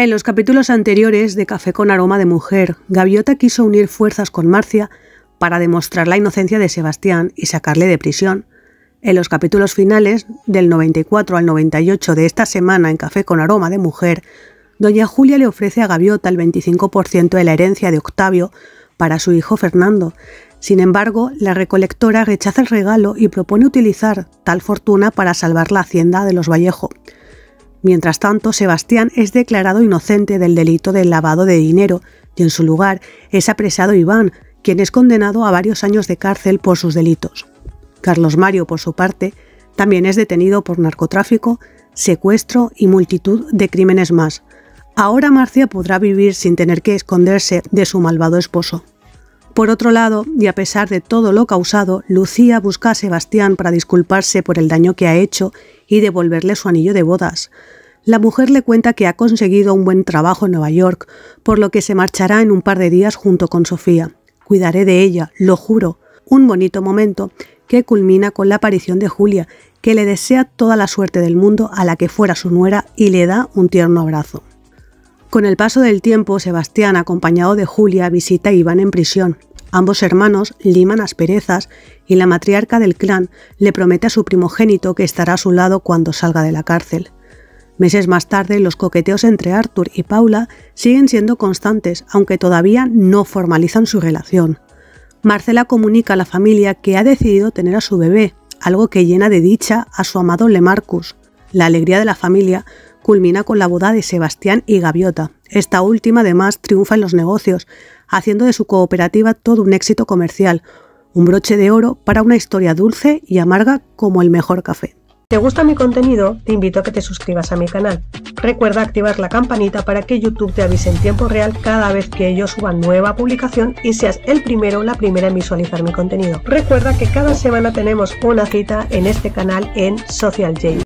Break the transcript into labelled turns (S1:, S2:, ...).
S1: En los capítulos anteriores de Café con aroma de mujer, Gaviota quiso unir fuerzas con Marcia para demostrar la inocencia de Sebastián y sacarle de prisión. En los capítulos finales, del 94 al 98 de esta semana en Café con aroma de mujer, doña Julia le ofrece a Gaviota el 25% de la herencia de Octavio para su hijo Fernando. Sin embargo, la recolectora rechaza el regalo y propone utilizar tal fortuna para salvar la hacienda de los Vallejo. Mientras tanto, Sebastián es declarado inocente del delito del lavado de dinero y en su lugar es apresado Iván, quien es condenado a varios años de cárcel por sus delitos. Carlos Mario, por su parte, también es detenido por narcotráfico, secuestro y multitud de crímenes más. Ahora Marcia podrá vivir sin tener que esconderse de su malvado esposo. Por otro lado, y a pesar de todo lo causado, Lucía busca a Sebastián para disculparse por el daño que ha hecho y devolverle su anillo de bodas. La mujer le cuenta que ha conseguido un buen trabajo en Nueva York, por lo que se marchará en un par de días junto con Sofía. Cuidaré de ella, lo juro. Un bonito momento que culmina con la aparición de Julia, que le desea toda la suerte del mundo a la que fuera su nuera y le da un tierno abrazo. Con el paso del tiempo, Sebastián, acompañado de Julia, visita a Iván en prisión. Ambos hermanos liman asperezas y la matriarca del clan le promete a su primogénito que estará a su lado cuando salga de la cárcel. Meses más tarde, los coqueteos entre Arthur y Paula siguen siendo constantes, aunque todavía no formalizan su relación. Marcela comunica a la familia que ha decidido tener a su bebé, algo que llena de dicha a su amado Lemarcus. La alegría de la familia culmina con la boda de Sebastián y Gaviota. Esta última además triunfa en los negocios, haciendo de su cooperativa todo un éxito comercial, un broche de oro para una historia dulce y amarga como el mejor café.
S2: ¿Te gusta mi contenido? Te invito a que te suscribas a mi canal. Recuerda activar la campanita para que YouTube te avise en tiempo real cada vez que yo suba nueva publicación y seas el primero o la primera en visualizar mi contenido. Recuerda que cada semana tenemos una cita en este canal en Social J.